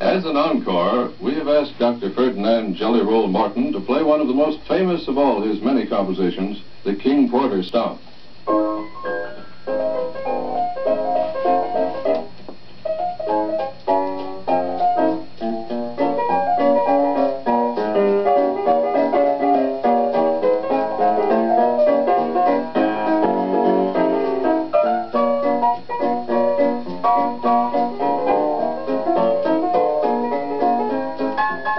As an encore, we have asked Dr. Ferdinand Jelly Roll Morton to play one of the most famous of all his many compositions, the King Porter Stomp.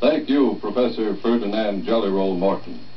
Thank you, Professor Ferdinand Jelly Roll Morton.